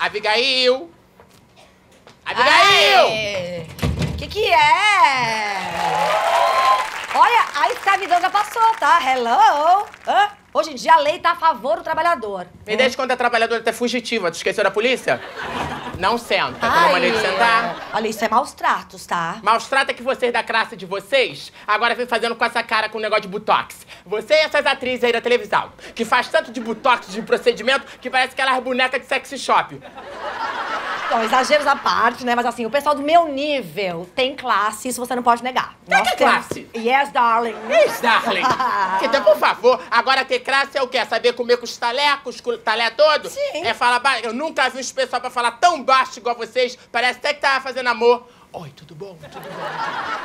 Abigail! Abigail! O que que é? Olha, a escravidão já passou, tá? Hello? Hã? Hoje em dia a lei tá a favor do trabalhador. Me deixa quando a trabalhadora tá fugitiva. Tu esqueceu da polícia? Não senta. Tem uma Ai, maneira de sentar? é. Olha, isso é maus tratos, tá? Maus trata que vocês da classe de vocês agora vem fazendo com essa cara com o negócio de botox. Você e essas atrizes aí da televisão, que faz tanto de botox, de procedimento, que parece aquelas bonecas de sexy shop. Bom, exageros à parte, né? Mas assim, o pessoal do meu nível tem classe, isso você não pode negar. Que Nós que classe? Yes, darling. Isso, darling. Então, por favor, agora ter classe é o quê? Saber comer com os talecos, com o talé todo? Sim. É falar baixo. Eu nunca vi um pessoal pra falar tão baixo igual vocês. Parece até que tava fazendo amor. Oi, tudo bom? Tudo bom?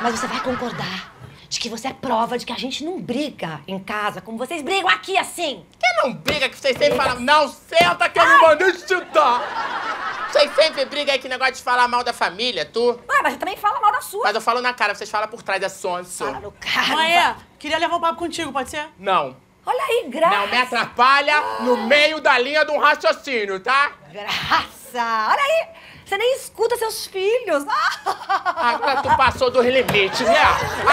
Mas você vai concordar de que você é prova de que a gente não briga em casa como vocês brigam aqui assim. Quem não briga que vocês sempre falam, não senta que eu não mandei chutar. Vocês sempre brigam aí que negócio de falar mal da família, tu. Ah, mas você também fala mal da sua. Mas eu falo na cara, vocês falam por trás, é sonso. Fala no cara. Mãe, queria levar um papo contigo, pode ser? Não. Olha aí, graça. Não me atrapalha no meio da linha de um raciocínio, tá? Graça. Olha aí. Você nem escuta seus filhos. Agora tu passou dos limites, né?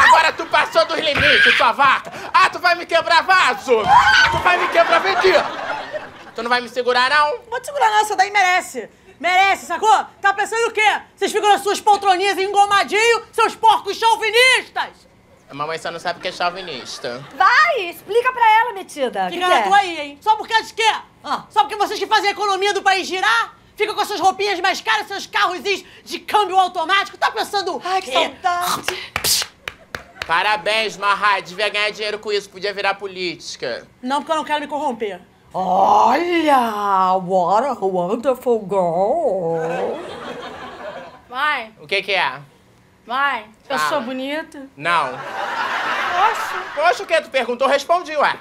Agora tu passou dos limites, sua vaca. Ah, tu vai me quebrar vaso? Tu vai me quebrar, vem aqui. Tu não vai me segurar, não? Vou te segurar, não, essa daí merece. Merece, sacou? Tá pensando o quê? Vocês ficam nas suas poltroninhas engomadinho, seus porcos chauvinistas! A mamãe só não sabe que é chauvinista. Vai, explica pra ela, metida. Fica na tua aí, hein? Só por causa de quê? Ah. Só porque vocês que fazem a economia do país girar? Ficam com as suas roupinhas mais caras, seus carros de câmbio automático? Tá pensando Ai, que quê? saudade. Parabéns, Marra. Devia ganhar dinheiro com isso. Podia virar política. Não, porque eu não quero me corromper. Olha, what a wonderful girl. Mãe, O que que é? mãe, eu Fala. sou bonita? Não. Poxa. Poxa, o que? Tu perguntou, eu respondi, ué.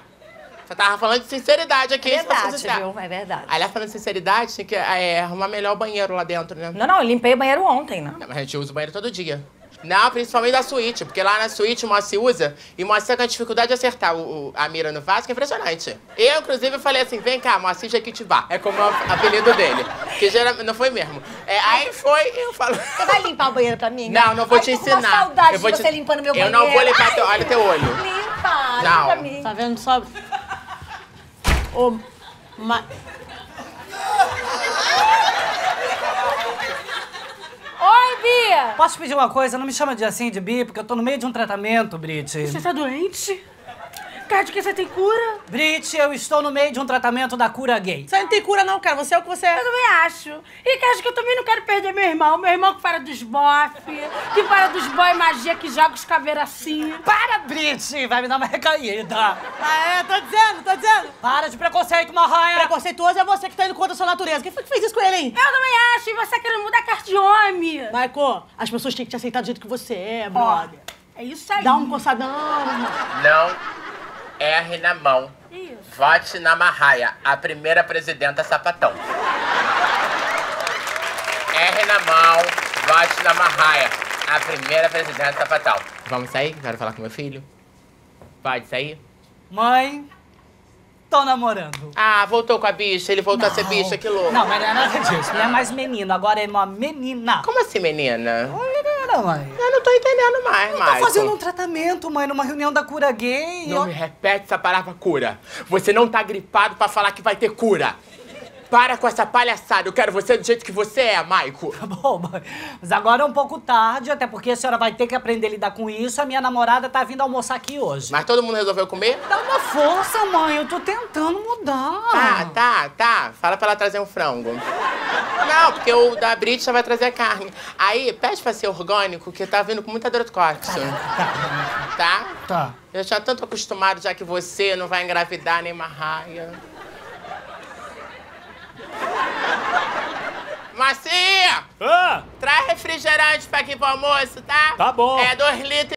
Você tava falando de sinceridade aqui. se Verdade, viu? É verdade. Aliás, falando de sinceridade, tem que é, arrumar melhor o banheiro lá dentro, né? Não, não, eu limpei o banheiro ontem, né? Não, mas a gente usa o banheiro todo dia. Não, principalmente da suíte, porque lá na suíte o Moacir usa e o Moacir com a dificuldade de acertar o, o- a mira no vaso, que é impressionante. Eu, inclusive, falei assim: vem cá, Moacir Jequitibá. É como o apelido dele. Que geralmente não foi mesmo. É, aí foi, eu falo. Você vai limpar o banheiro pra mim? né? Não, não vou Ai, te tô com uma ensinar. saudade eu vou de te... você limpando meu Eu banheiro. não vou limpar Ai, teu, olha teu olho. Limpa, Não. limpa pra mim. Tá vendo só? Ô, ma... Posso pedir uma coisa? Não me chama de assim, de bi, porque eu tô no meio de um tratamento, Brit. Você tá doente? Cara, de que você tem cura? Brit, eu estou no meio de um tratamento da cura gay. Você não tem cura não, cara. Você é o que você Eu é. também acho. E que acho que eu também não quero perder meu irmão. Meu irmão que para dos bofe, que para dos boy magia, que joga os caveiros assim. Para, Brit! Vai me dar uma recaída. Ah, é? Tô dizendo, tô dizendo. Para de preconceito, Marraia. Preconceituoso é você que tá indo contra a sua natureza. Quem foi que fez isso com ele, hein? Eu também acho. E você querendo mudar a carta de homem. Maico, as pessoas têm que te aceitar do jeito que você é, brother. É isso aí. Dá um coçadão. Não erre na mão. Isso. Vote na Marraia, a primeira presidenta sapatão. Erre na mão, vote na Marraia, a primeira presidenta sapatão. Vamos sair? Quero falar com meu filho. Pode sair? Mãe, tô namorando. Ah, voltou com a bicha, ele voltou a ser bicha, que louco. Não, mas não é nada disso. Não é mais menino, agora é uma menina. Como assim, menina? Mãe. Eu não tô entendendo mais, Tô Maicon. fazendo um tratamento, mãe, numa reunião da cura gay. Não me repete essa palavra cura. Você não tá gripado pra falar que vai ter cura. Para com essa palhaçada. Eu quero você do jeito que você é, Maico. Tá bom. Mas agora é um pouco tarde, até porque a senhora vai ter que aprender a lidar com isso. A minha namorada tá vindo almoçar aqui hoje. Mas todo mundo resolveu comer? Dá uma força, mãe. Eu tô tentando mudar. Tá, tá, tá. Fala pra ela trazer um frango. Não, porque o da Brit já vai trazer carne. Aí, pede pra ser orgânico, que tá vindo com muita dor de corte. Tá? Tá. Eu já tanto acostumado, já que você não vai engravidar nem marraia. Refrigerante pra aqui pro almoço, tá? Tá bom. É dois litros